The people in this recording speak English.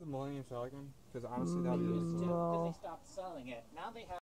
the Millennium Falcon? Because honestly, that'd be really cool. because they stopped selling it. Now they have